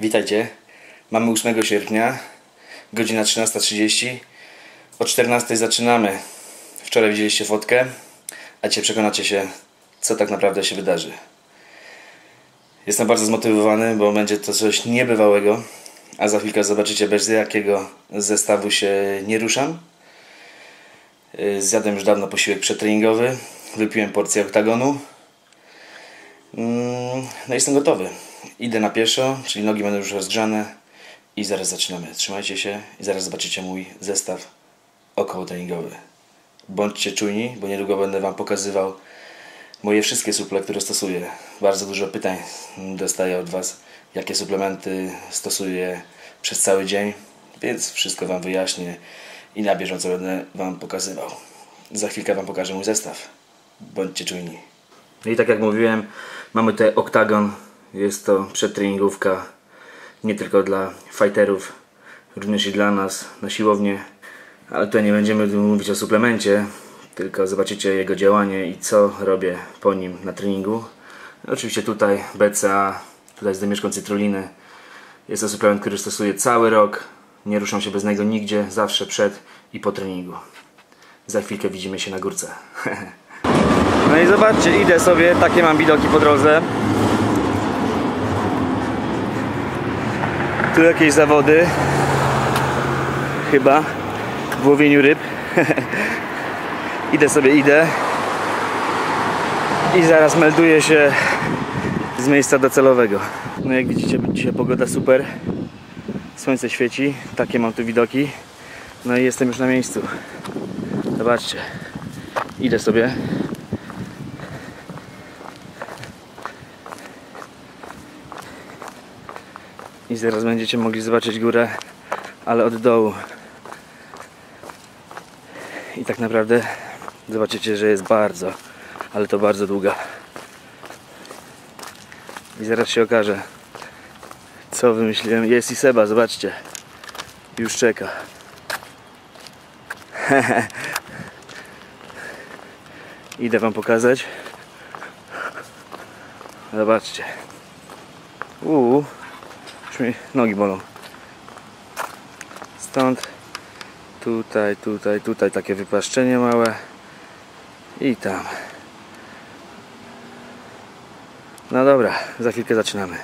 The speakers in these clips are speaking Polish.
Witajcie. Mamy 8 sierpnia, godzina 13.30. O 14.00 zaczynamy. Wczoraj widzieliście fotkę, a dzisiaj przekonacie się, co tak naprawdę się wydarzy. Jestem bardzo zmotywowany, bo będzie to coś niebywałego, a za chwilkę zobaczycie bez jakiego zestawu się nie ruszam. Yy, Zjadłem już dawno posiłek przetreningowy, wypiłem porcję oktagonu. Mm, No jestem gotowy. Idę na pieszo, czyli nogi będą już rozgrzane i zaraz zaczynamy. Trzymajcie się i zaraz zobaczycie mój zestaw około treningowy. Bądźcie czujni, bo niedługo będę Wam pokazywał moje wszystkie suple, które stosuję. Bardzo dużo pytań dostaję od Was, jakie suplementy stosuję przez cały dzień, więc wszystko Wam wyjaśnię i na bieżąco będę Wam pokazywał. Za chwilkę Wam pokażę mój zestaw. Bądźcie czujni. No i tak jak mówiłem, mamy tutaj oktagon. Jest to przedtreningówka nie tylko dla fighterów, również i dla nas na siłownię. Ale tutaj nie będziemy mówić o suplemencie, tylko zobaczycie jego działanie i co robię po nim na treningu. Oczywiście tutaj BCA, tutaj z domieszką cytruliny. Jest to suplement, który stosuję cały rok. Nie ruszam się bez niego nigdzie, zawsze przed i po treningu. Za chwilkę widzimy się na górce. No i zobaczcie, idę sobie, takie mam widoki po drodze. Tu jakieś zawody. Chyba w łowieniu ryb. idę sobie, idę. I zaraz melduję się z miejsca docelowego. No jak widzicie, dzisiaj pogoda super. Słońce świeci, takie mam tu widoki. No i jestem już na miejscu. Zobaczcie. Idę sobie. I zaraz będziecie mogli zobaczyć górę, ale od dołu. I tak naprawdę zobaczycie, że jest bardzo, ale to bardzo długa. I zaraz się okaże, co wymyśliłem. Jest i Seba, zobaczcie. Już czeka. Idę wam pokazać. Zobaczcie. Uuu. Już mi nogi bolą. Stąd tutaj, tutaj, tutaj takie wypłaszczenie małe i tam. No dobra, za chwilkę zaczynamy.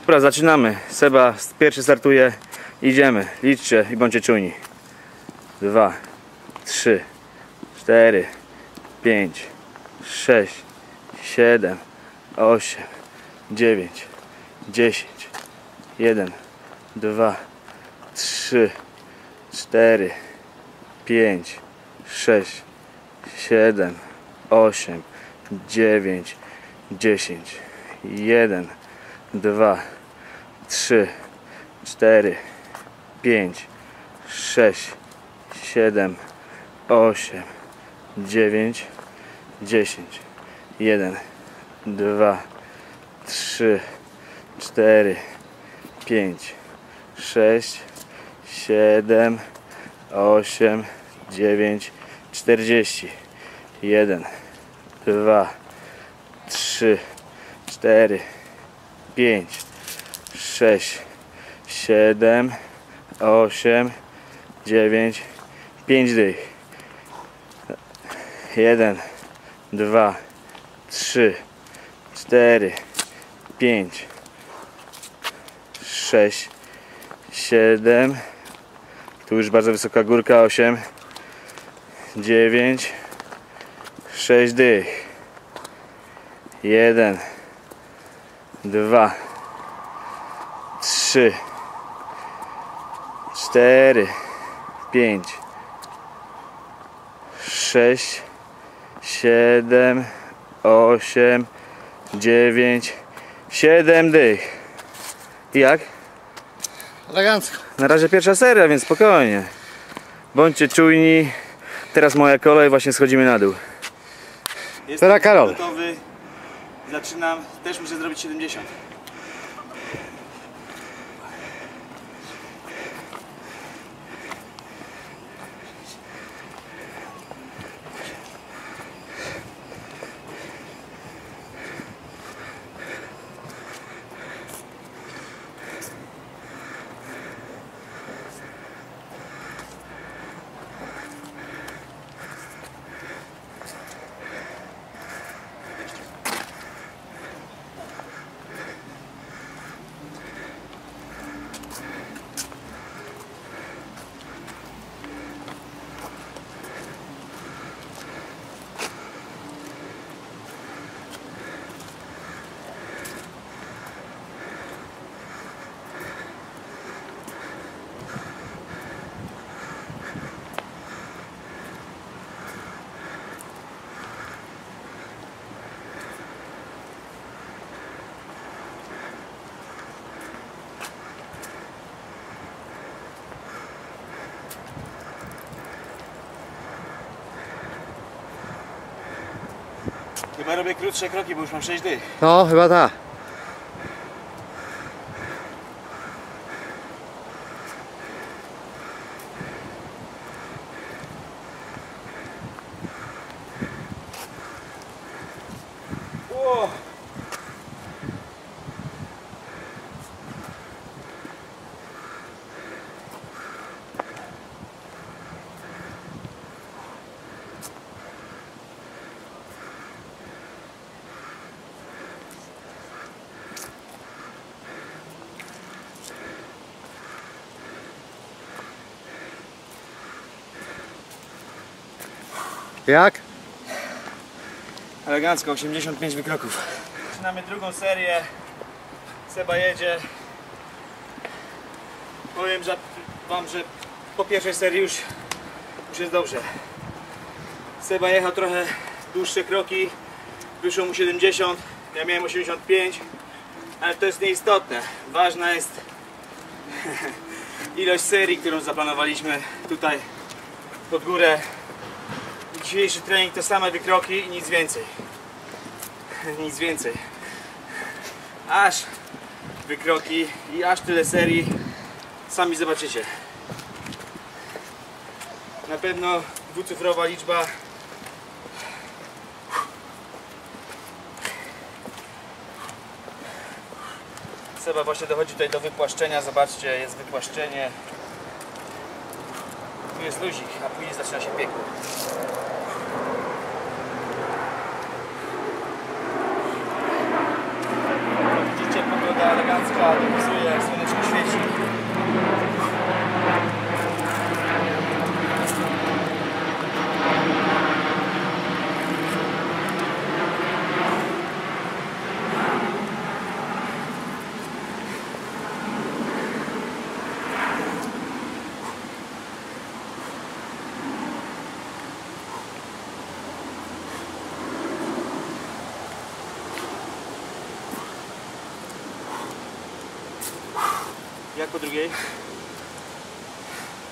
Dobra, zaczynamy. Seba pierwszy startuje. Idziemy. Liczcie i bądźcie czujni. Dwa, trzy, cztery, pięć, sześć, siedem, osiem, dziewięć, dziesięć. Jeden, dwa, trzy, cztery, pięć, sześć, siedem, osiem, dziewięć, dziesięć. Jeden, dwa, trzy, cztery, pięć, sześć, siedem, osiem, dziewięć, dziesięć. Jeden, dwa, trzy, cztery, pięć, sześć, siedem, osiem, dziewięć, czterdzieści. Jeden, dwa, trzy, cztery, pięć, sześć, siedem, osiem, dziewięć, pięć dych. Jeden, dwa, trzy, cztery, pięć, sześć, siedem. Tu już bardzo wysoka górka, osiem, dziewięć, sześć dych. Jeden, dwa, trzy, cztery, pięć, sześć, siedem, osiem, dziewięć, siedem dych. I Jak? Elegancko. Na razie pierwsza seria, więc spokojnie. Bądźcie czujni. Teraz moja kolej, właśnie schodzimy na dół. Jestem Teraz Karol. gotowy. Zaczynam. Też muszę zrobić 70. Chyba robię krótsze kroki, bo już mam 6 dych. No, chyba tak. Jak? Elegancko, 85 wykroków. Zaczynamy drugą serię. Seba jedzie. Powiem że, wam, że po pierwszej serii już, już jest dobrze. Seba jechał trochę dłuższe kroki. Wyszło mu 70, ja miałem 85, ale to jest nieistotne. Ważna jest ilość serii, którą zaplanowaliśmy tutaj pod górę. Dzisiejszy trening to same wykroki i nic więcej. Nic więcej. Aż wykroki i aż tyle serii. Sami zobaczycie. Na pewno dwucyfrowa liczba. Seba właśnie dochodzi tutaj do wypłaszczenia. Zobaczcie, jest wypłaszczenie. Tu jest luzik, a później zaczyna się piekło. Widzicie, pogoda elegancka, dopisuje, słoneczko świeci. Jak po drugiej?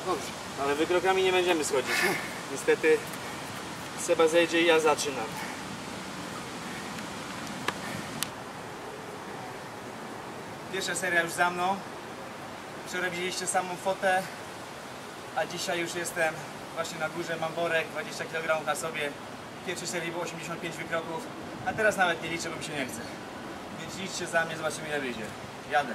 Dobrze. Ale wykrokami nie będziemy schodzić. Niestety Seba zejdzie i ja zaczynam. Pierwsza seria już za mną. Wczoraj widzieliście samą fotę, a dzisiaj już jestem właśnie na górze, mam worek, 20 kg na sobie. W pierwszej serii było 85 wykroków, a teraz nawet nie liczę, bo mi się nie chce. Więc liczcie za mnie, zobaczymy ile wyjdzie. Jadę.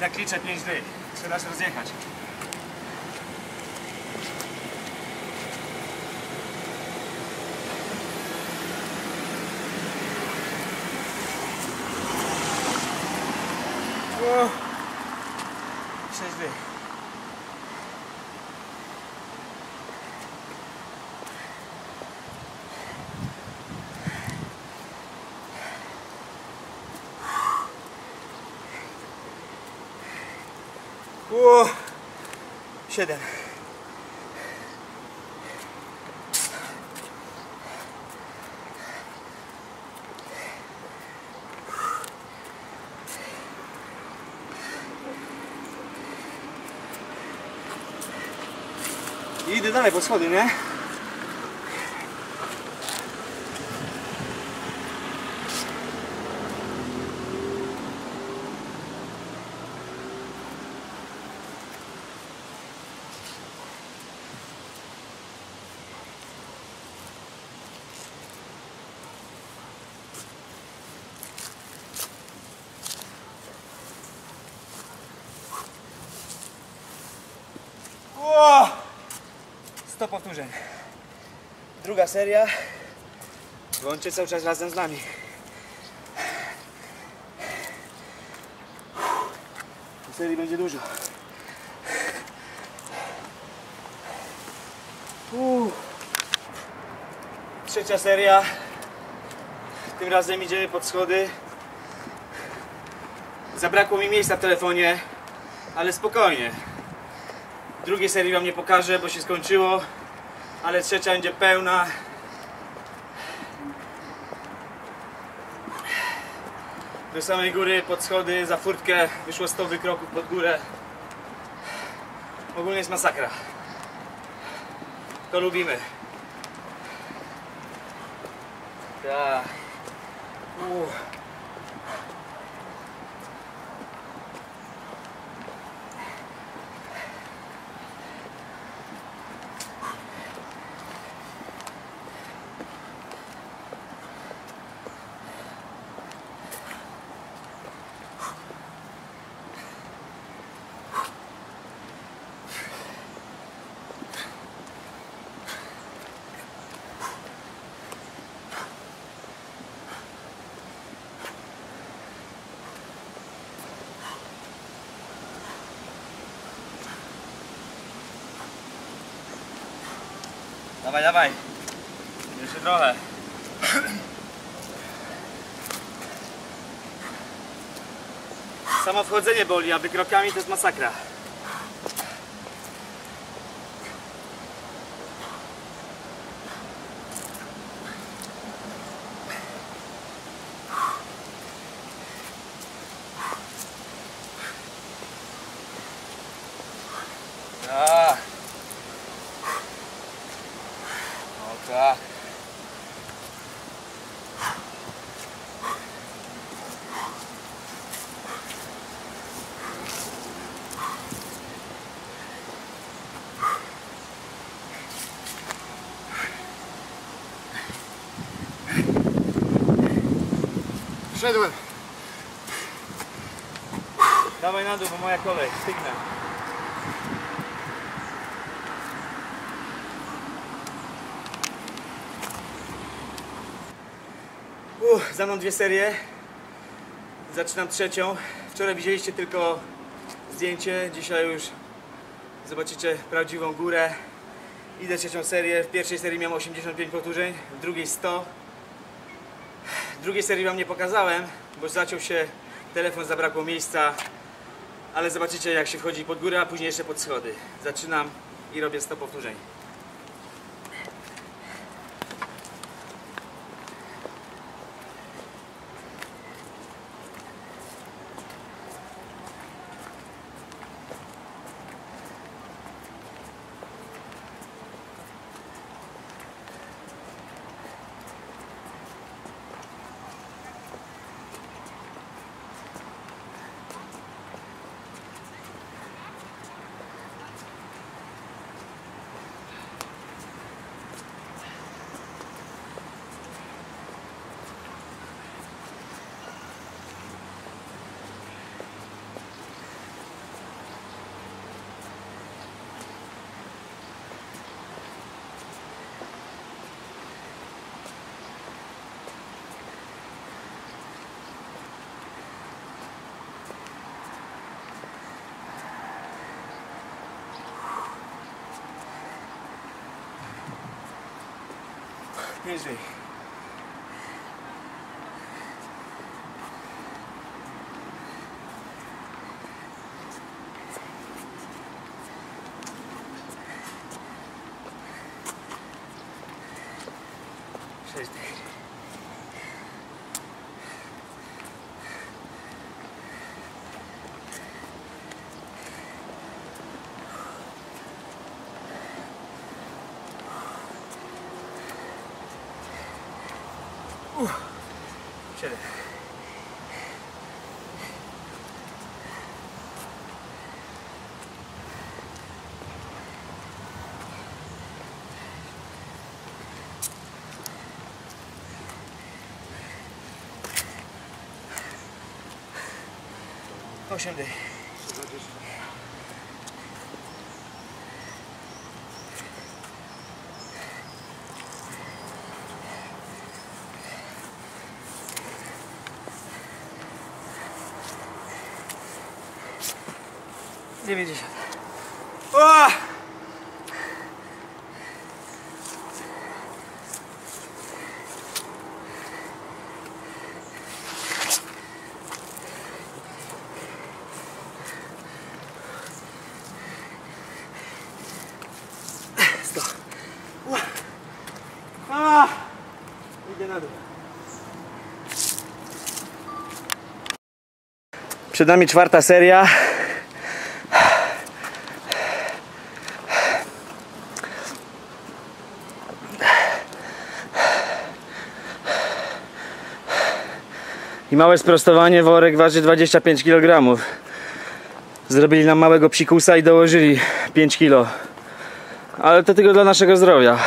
Jednak liczę 5 dych. Trzeba się rozjechać. O, 6 dych. O, 7. I idę dalej po schody, nie? 100 powtórzeń. Druga seria. Bądźcie cały czas razem z nami. Tej serii będzie dużo. Trzecia seria. Tym razem idziemy pod schody. Zabrakło mi miejsca w telefonie, ale spokojnie. Drugiej serii wam nie pokażę, bo się skończyło, ale trzecia będzie pełna. Do samej góry, pod schody, za furtkę wyszło 100 wykroków pod górę. Ogólnie jest masakra. To lubimy. Tak. Uff. Dawaj, dawaj. Jeszcze trochę. Samo wchodzenie boli, a wykrokami to jest masakra. Tak. O tak. Wszedłem. Dawaj na dół, bo moja kolej. Uff, za mną dwie serie. Zaczynam trzecią. Wczoraj widzieliście tylko zdjęcie, dzisiaj już zobaczycie prawdziwą górę. Idę trzecią serię. W pierwszej serii miałem 85 powtórzeń, w drugiej 100. W drugiej serii wam nie pokazałem, bo zaciął się telefon, zabrakło miejsca. Ale zobaczycie jak się wchodzi pod górę, a później jeszcze pod schody. Zaczynam i robię 100 powtórzeń. Easy. Siedem. Osiem dych. 90. O! Przed nami czwarta seria. Małe sprostowanie, worek waży 25 kg. Zrobili nam małego psikusa i dołożyli 5 kg. Ale to tylko dla naszego zdrowia.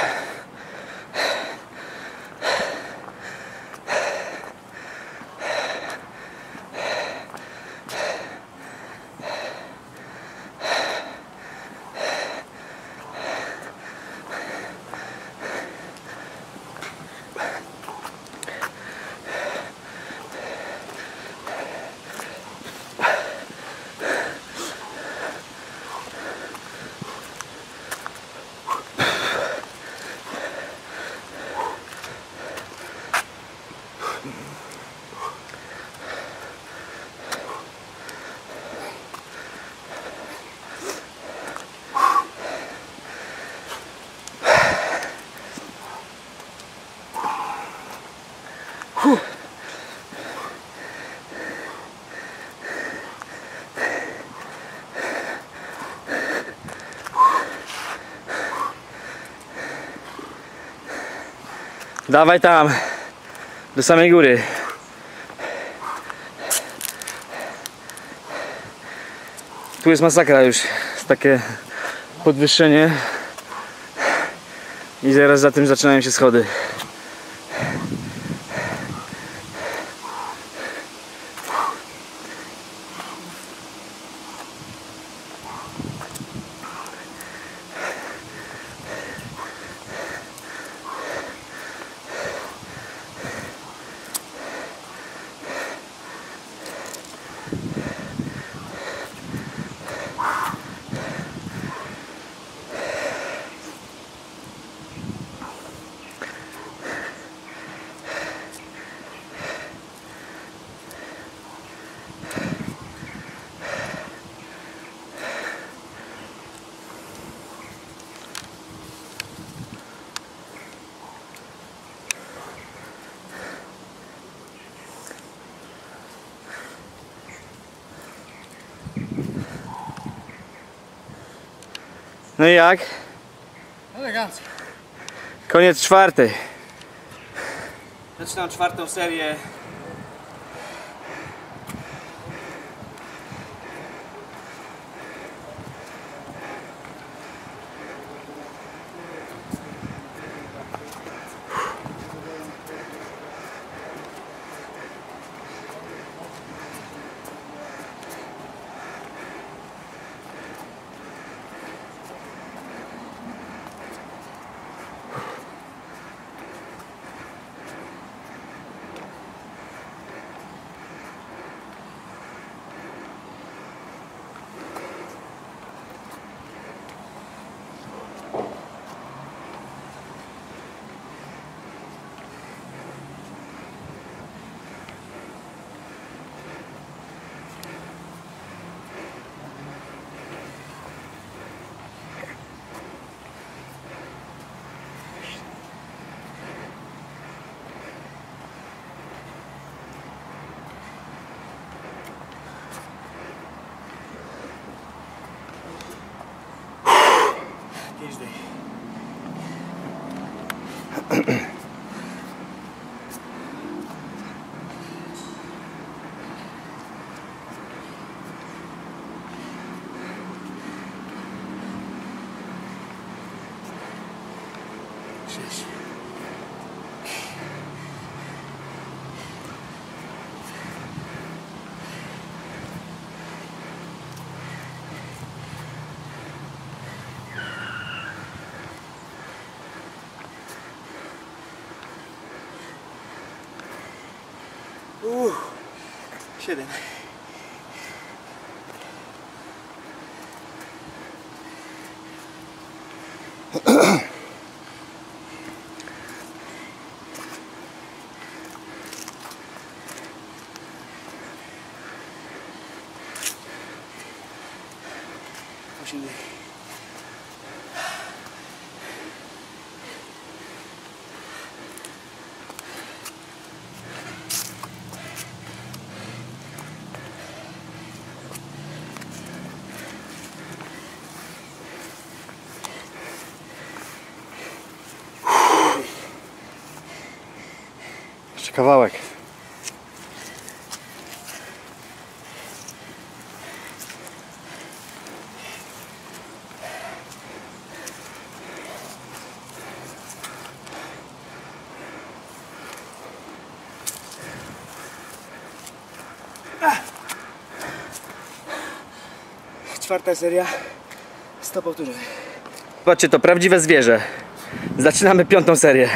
Dawaj tam, do samej góry. Tu jest masakra już, takie podwyższenie. I zaraz za tym zaczynają się schody. Jak? Elegancko. Koniec czwartej. Zaczynam czwartą serię. 쉬어야 되네 보신데 Jeszcze kawałek. Czwarta seria. 100 powtórzeń. Patrzcie, to prawdziwe zwierzę. Zaczynamy piątą serię.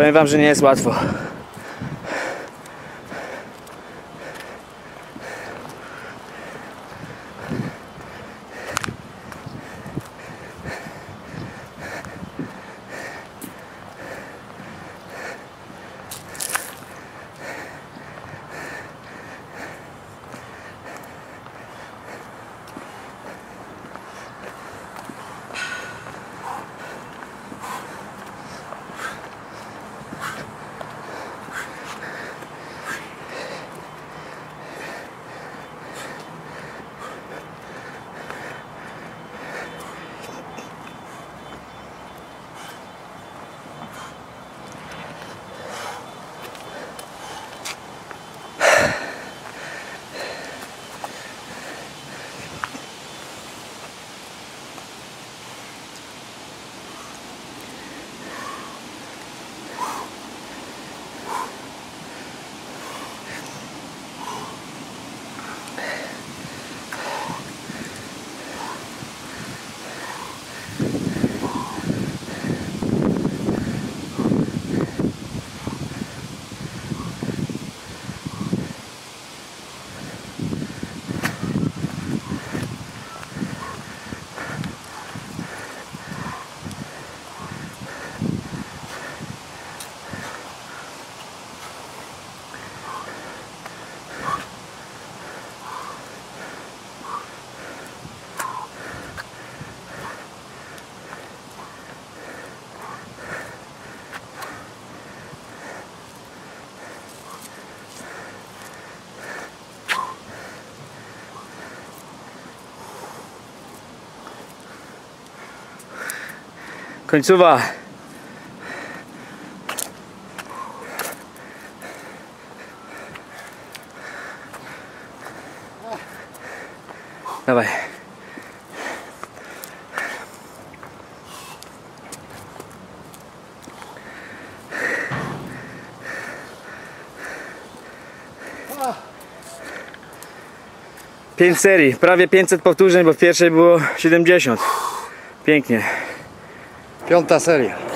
Powiem wam, że nie jest łatwo. Końcowa. Dawaj. Pięć serii, prawie 500 powtórzeń, bo w pierwszej było 70. Pięknie. Piąta seria.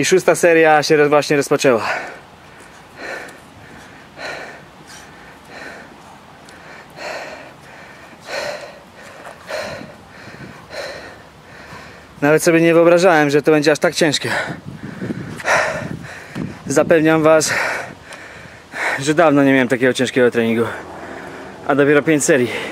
I szósta seria się właśnie rozpoczęła. Nawet sobie nie wyobrażałem, że to będzie aż tak ciężkie. Zapewniam Was, że dawno nie miałem takiego ciężkiego treningu. A dopiero 5 serii.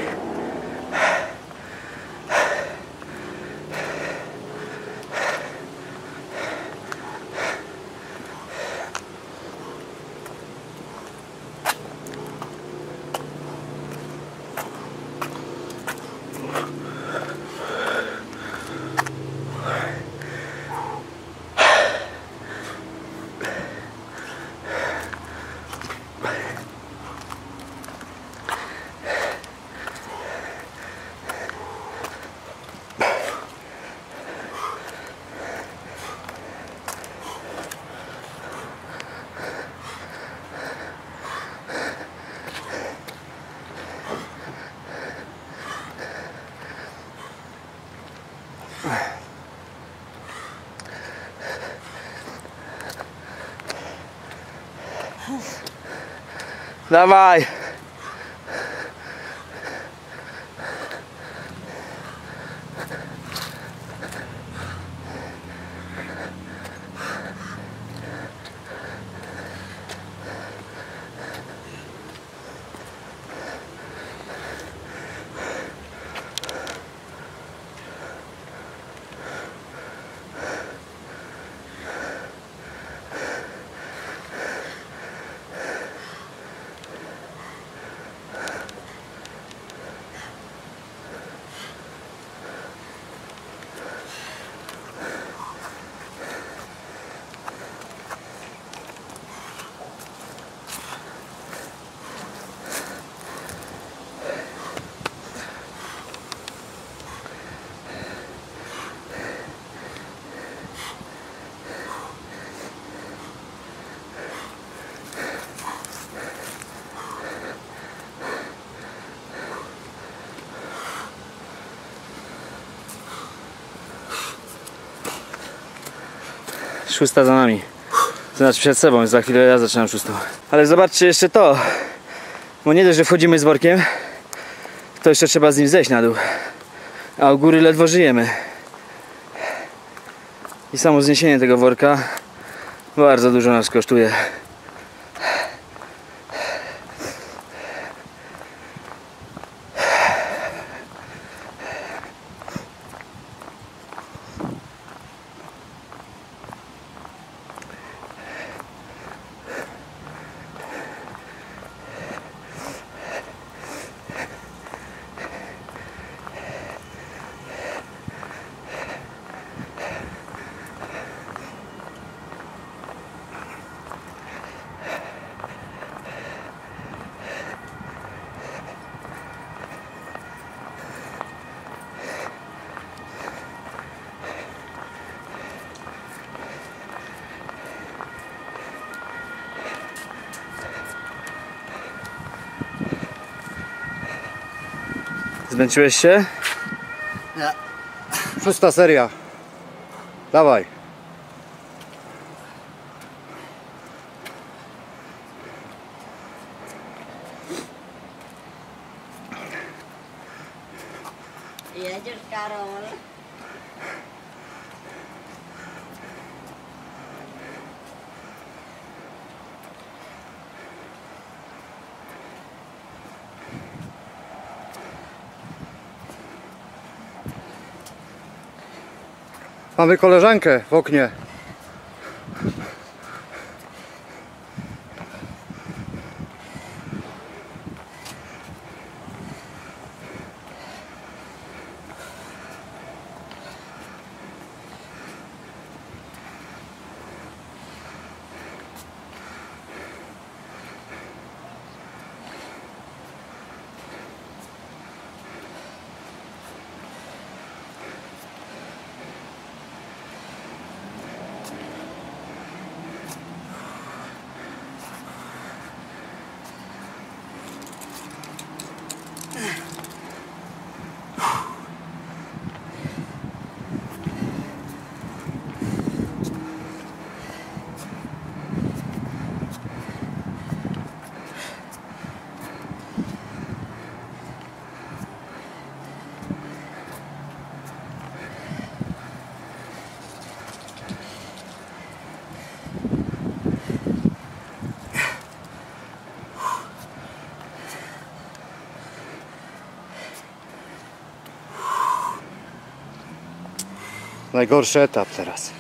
Dawaj! Szósta za nami. Znaczy przed sobą, za chwilę ja zaczynam szóstą. Ale zobaczcie jeszcze to. Bo nie dość, że wchodzimy z workiem, to jeszcze trzeba z nim zejść na dół. A u góry ledwo żyjemy. I samo zniesienie tego worka bardzo dużo nas kosztuje. Zmęczyłeś się? Szósta seria. Dawaj. Jedziesz Karol? Mamy koleżankę w oknie. Najgorszy etap teraz.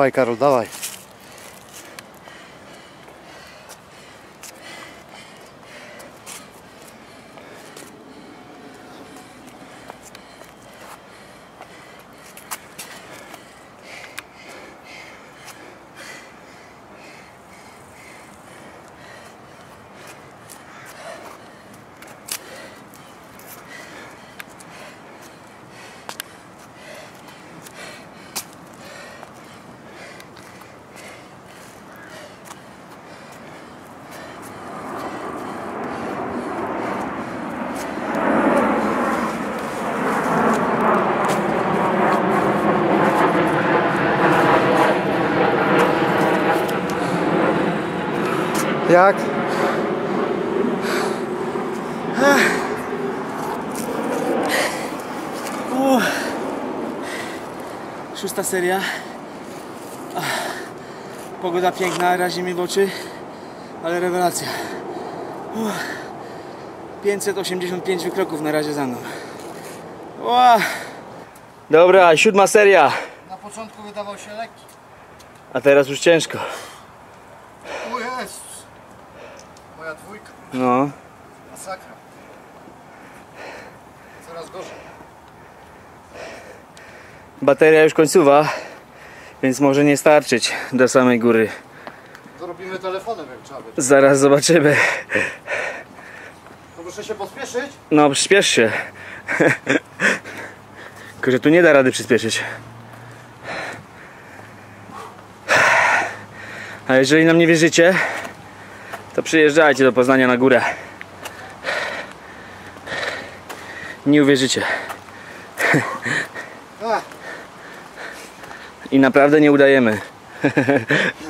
Dawaj Karol, dawaj. Jak? Szósta seria. Pogoda piękna, razi mi w oczy, ale rewelacja. Uff. 585 wykroków na razie za mną. Dobra, siódma seria, Na początku wydawał się lekki. a teraz już ciężko. O jest! Moja dwójka. No, bateria już końcowa, więc może nie starczyć do samej góry. To robimy telefonem jak trzeba. Zaraz zobaczymy. To muszę się pospieszyć. No, przyspiesz się. Tylko, że tu nie da rady przyspieszyć. A jeżeli nam nie wierzycie, to przyjeżdżajcie do Poznania na górę. Nie uwierzycie. I naprawdę nie udajemy.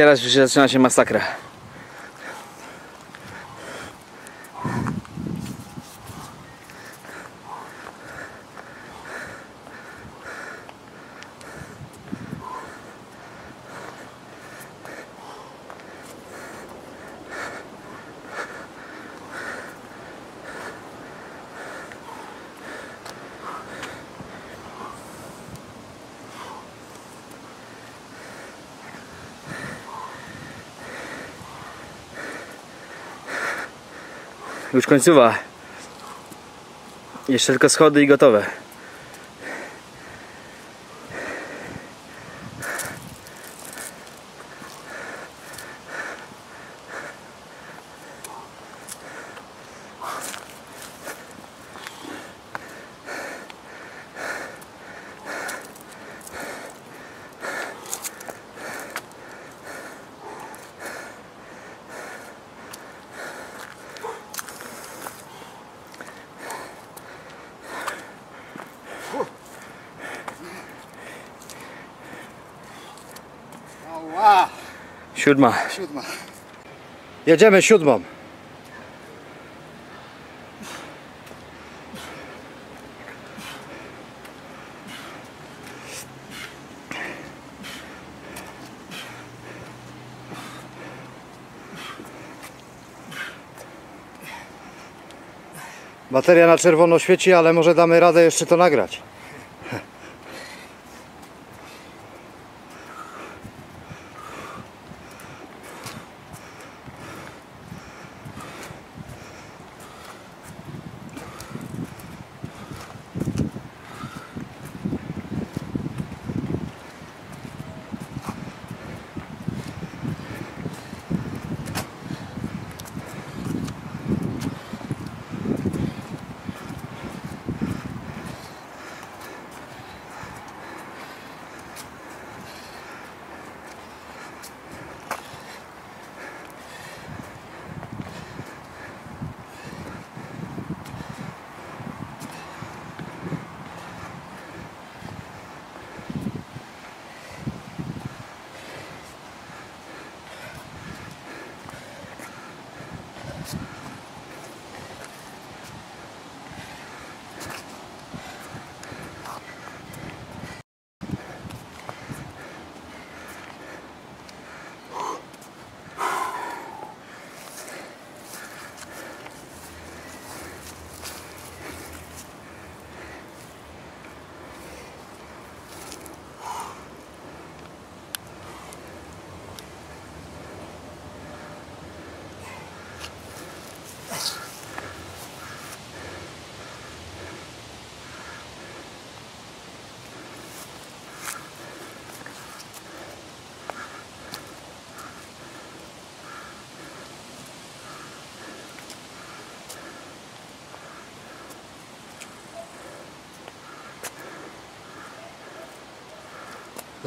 teraz już zaczyna się masakra. Już końcowa. Jeszcze tylko schody i gotowe. Siódma. siódma. Jedziemy siódmą. Bateria na czerwono świeci, ale może damy radę jeszcze to nagrać.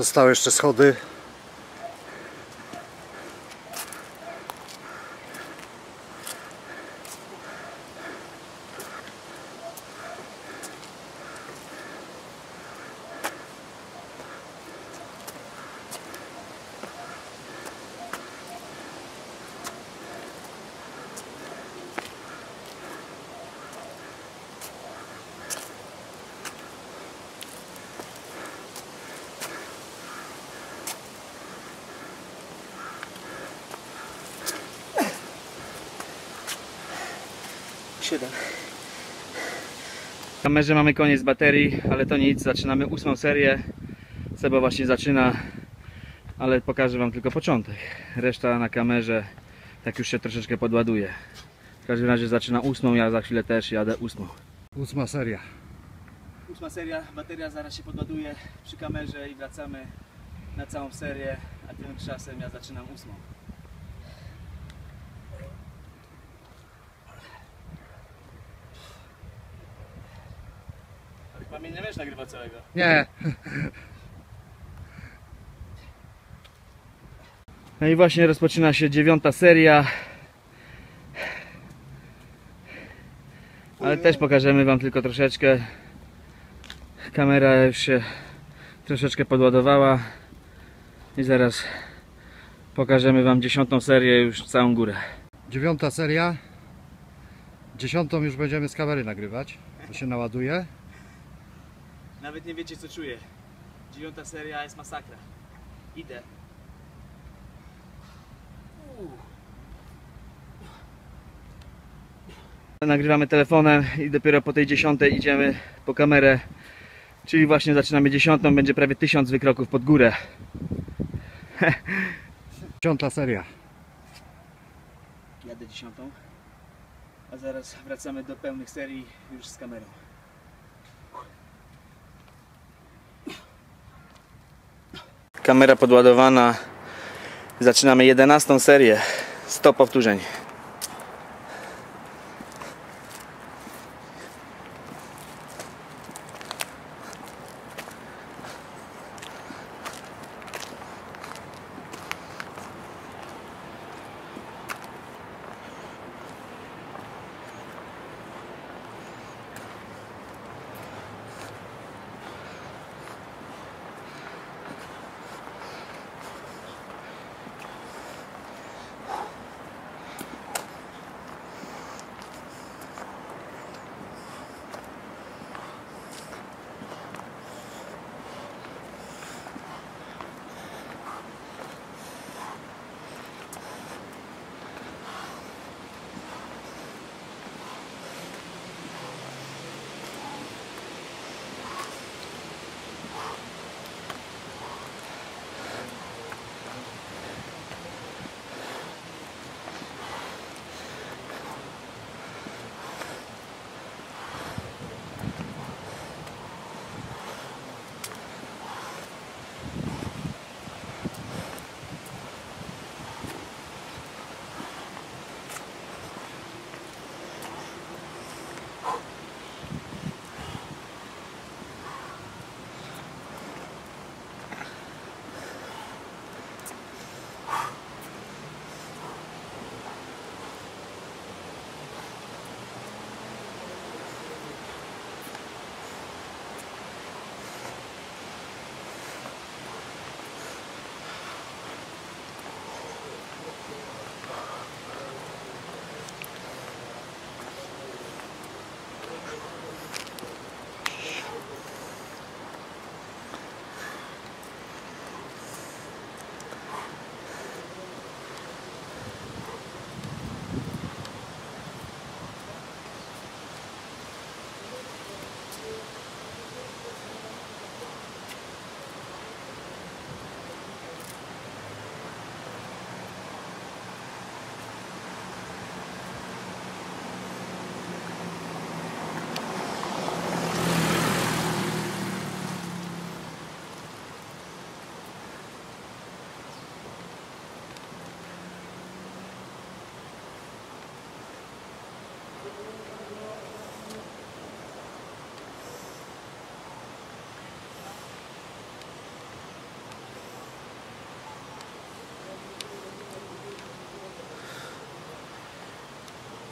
Zostały jeszcze schody. Siedem. Kamerze mamy koniec baterii, ale to nic, zaczynamy ósmą serię. Seba właśnie zaczyna, ale pokażę wam tylko początek. Reszta na kamerze tak już się troszeczkę podładuje. W każdym razie zaczyna ósmą, ja za chwilę też jadę ósmą. Ósma seria. Ósma seria, bateria zaraz się podładuje przy kamerze i wracamy na całą serię, a tym czasem ja zaczynam ósmą. Mnie nie wiesz nagrywa całego. Nie. No i właśnie rozpoczyna się dziewiąta seria. Ale też pokażemy Wam tylko troszeczkę. Kamera już się troszeczkę podładowała. I zaraz pokażemy Wam dziesiątą serię, już całą górę. Dziewiąta seria. Dziesiątą już będziemy z kamery nagrywać. To się naładuje. Nawet nie wiecie co czuję. Dziewiąta seria jest masakra. Idę. Nagrywamy telefonem i dopiero po tej dziesiątej idziemy po kamerę. Czyli właśnie zaczynamy dziesiątą, będzie prawie tysiąc wykroków pod górę. Dziesiąta seria. Jadę dziesiątą. A zaraz wracamy do pełnych serii już z kamerą. Kamera podładowana. Zaczynamy 11 serię. 100 powtórzeń.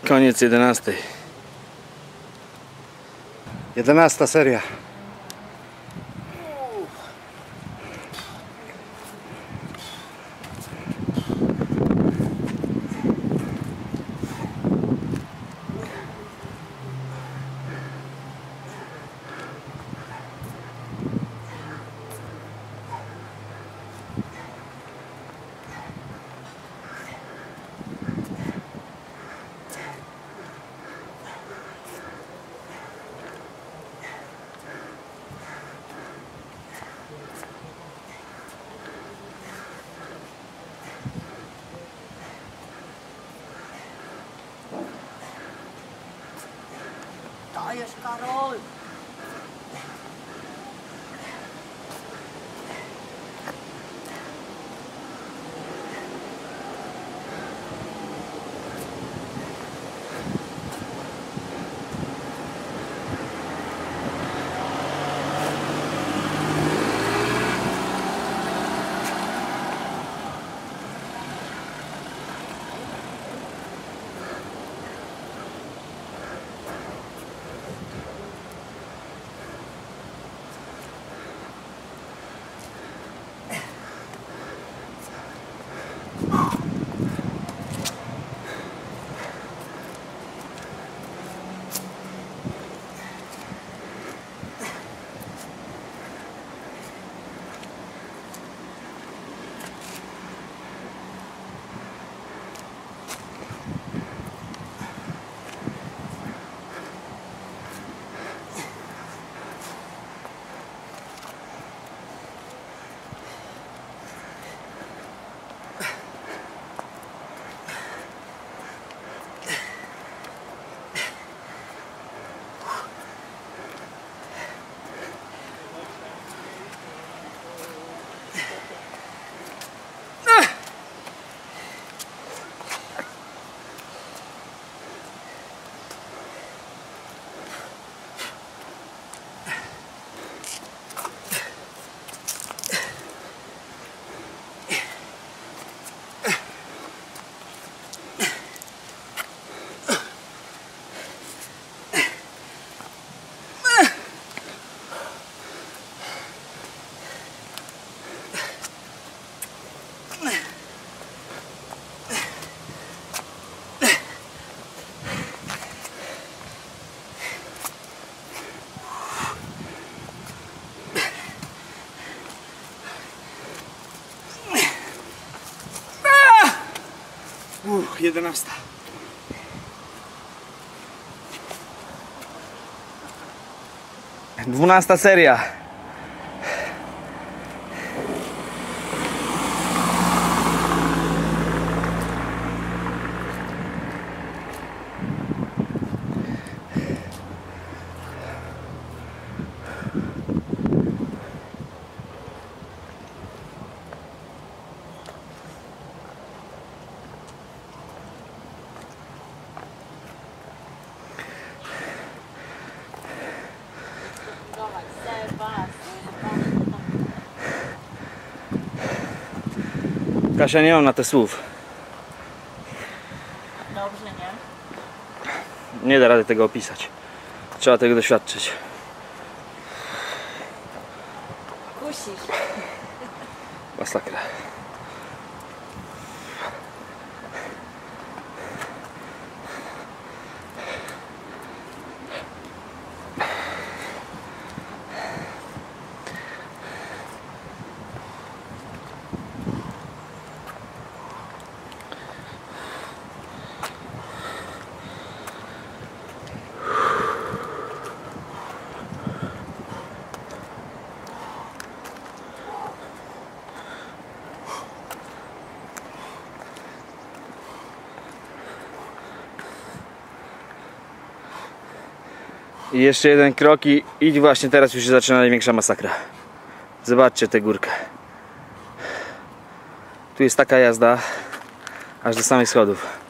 Koniec 11. 11 seria. 11. Dwunasta seria. Dawaj, Seba, Kasia, nie mam na te słów. Dobrze, nie? Nie da rady tego opisać. Trzeba tego doświadczyć. Kusisz. Masakra. I jeszcze jeden krok i, i właśnie teraz już się zaczyna największa masakra. Zobaczcie tę górkę. Tu jest taka jazda, aż do samych schodów.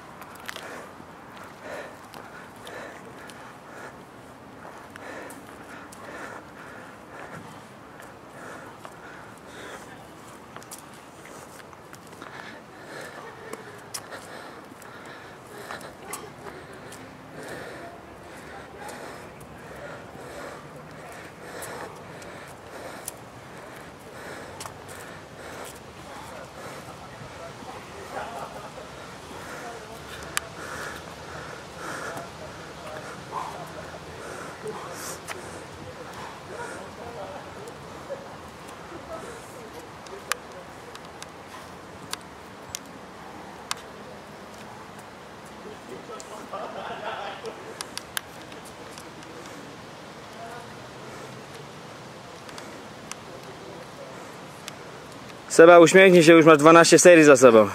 Seba, uśmiechnij się, już masz 12 serii za sobą.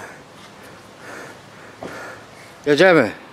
Jedziemy.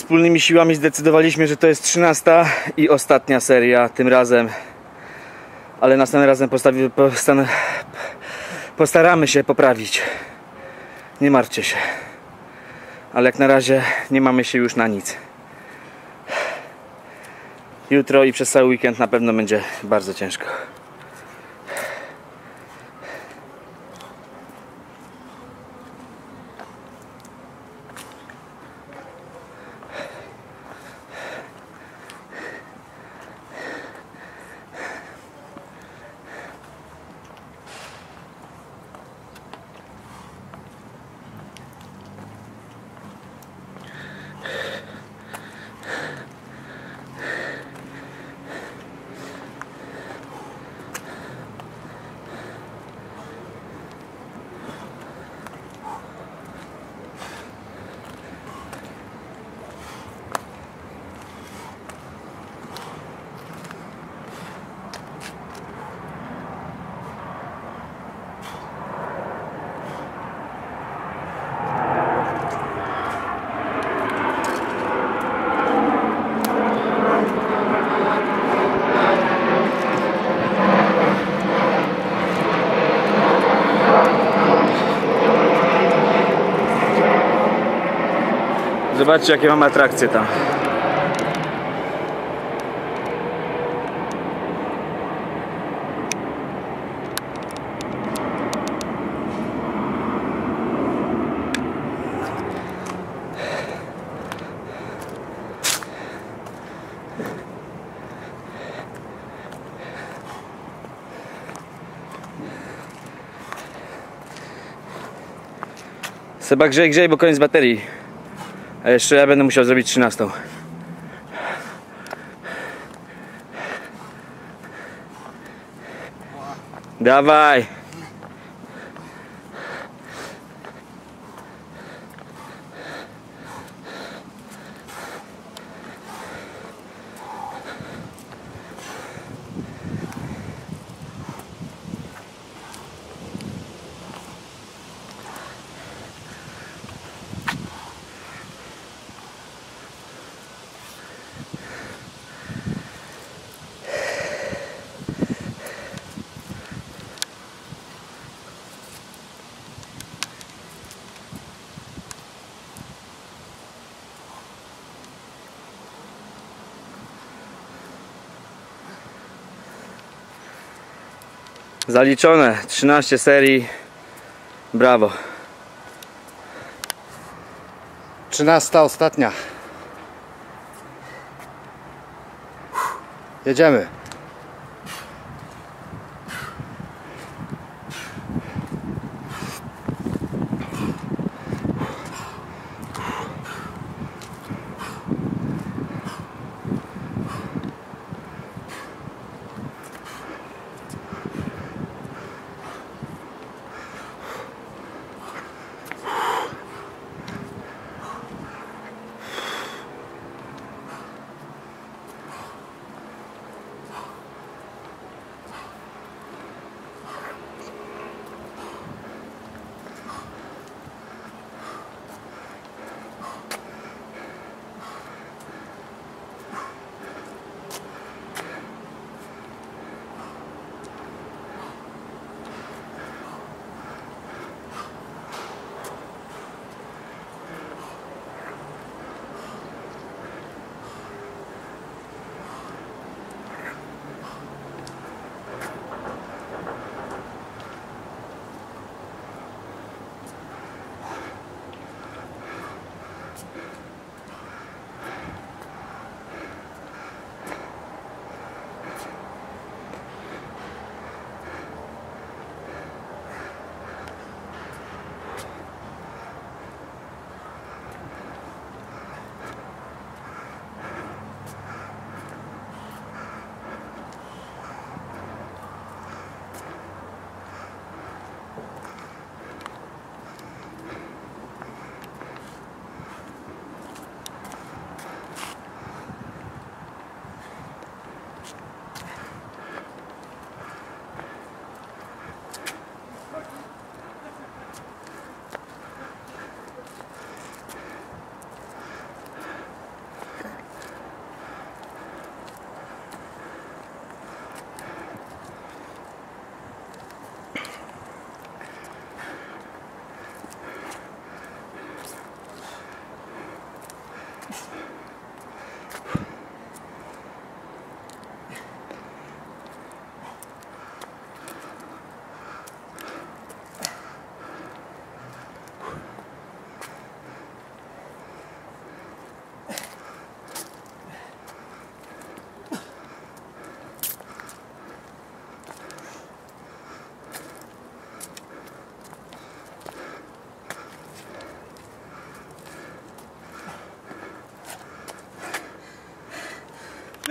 Wspólnymi siłami zdecydowaliśmy, że to jest 13 i ostatnia seria tym razem. Ale następnym razem postan, postaramy się poprawić. Nie martwcie się. Ale jak na razie nie mamy się już na nic. Jutro i przez cały weekend na pewno będzie bardzo ciężko. Zobaczcie jakie mam atrakcje tam. Seba grzej, grzej, bo koniec baterii. A jeszcze ja będę musiał zrobić 13. Dawaj. Zaliczone. 13 serii. Brawo. 13 ostatnia. Jedziemy.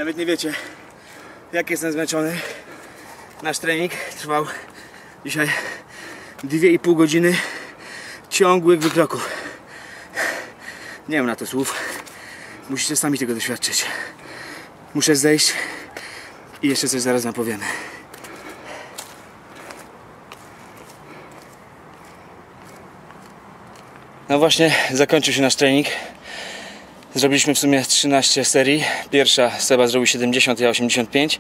Nawet nie wiecie, jak jestem zmęczony. Nasz trening trwał dzisiaj 2,5 godziny ciągłych wykroków. Nie mam na to słów. Musicie sami tego doświadczyć. Muszę zejść i jeszcze coś zaraz wam powiemy. No właśnie, zakończył się nasz trening. Zrobiliśmy w sumie 13 serii. Pierwsza Seba zrobił 70, ja 85,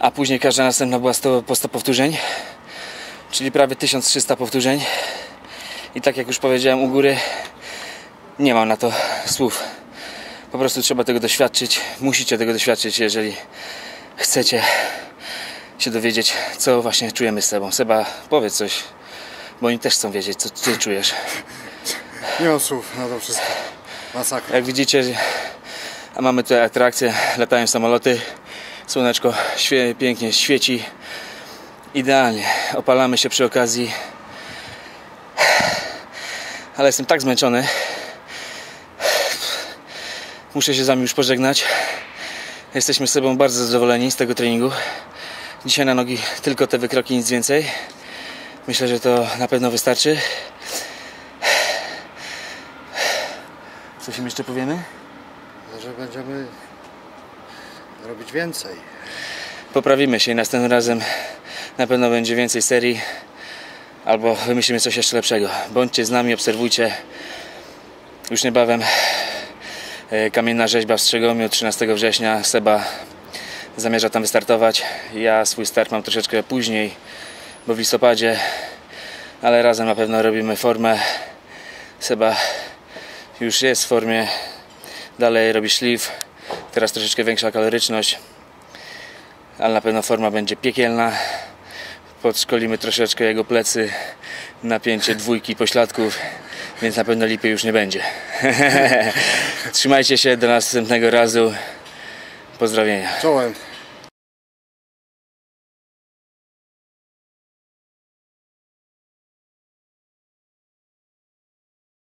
a później każda następna była 100, po 100 powtórzeń, czyli prawie 1300 powtórzeń. I tak jak już powiedziałem u góry, nie mam na to słów. Po prostu trzeba tego doświadczyć. Musicie tego doświadczyć, jeżeli chcecie się dowiedzieć, co właśnie czujemy z Sebą. Seba, powiedz coś, bo oni też chcą wiedzieć, co ty czujesz. Nie mam słów na to wszystko. Masakra. Jak widzicie, mamy tutaj atrakcję, latają samoloty, słoneczko świe, pięknie świeci, idealnie, opalamy się przy okazji. ale jestem tak zmęczony. Muszę się z Wami już pożegnać. Jesteśmy z sobą bardzo zadowoleni z tego treningu. Dzisiaj na nogi tylko te wykroki, nic więcej. Myślę, że to na pewno wystarczy. Coś im jeszcze powiemy? Może będziemy robić więcej. Poprawimy się i następnym razem na pewno będzie więcej serii albo wymyślimy coś jeszcze lepszego. Bądźcie z nami, obserwujcie. Już niebawem e, kamienna rzeźba w Strzegomiu 13 września. Seba zamierza tam wystartować. Ja swój start mam troszeczkę później, bo w listopadzie, ale razem na pewno robimy formę. Seba już jest w formie, dalej robi szlif, teraz troszeczkę większa kaloryczność ale na pewno forma będzie piekielna. Podszkolimy troszeczkę jego plecy, napięcie dwójki pośladków, więc na pewno lepiej już nie będzie. Trzymajcie się, do następnego razu. Pozdrowienia. Czołem.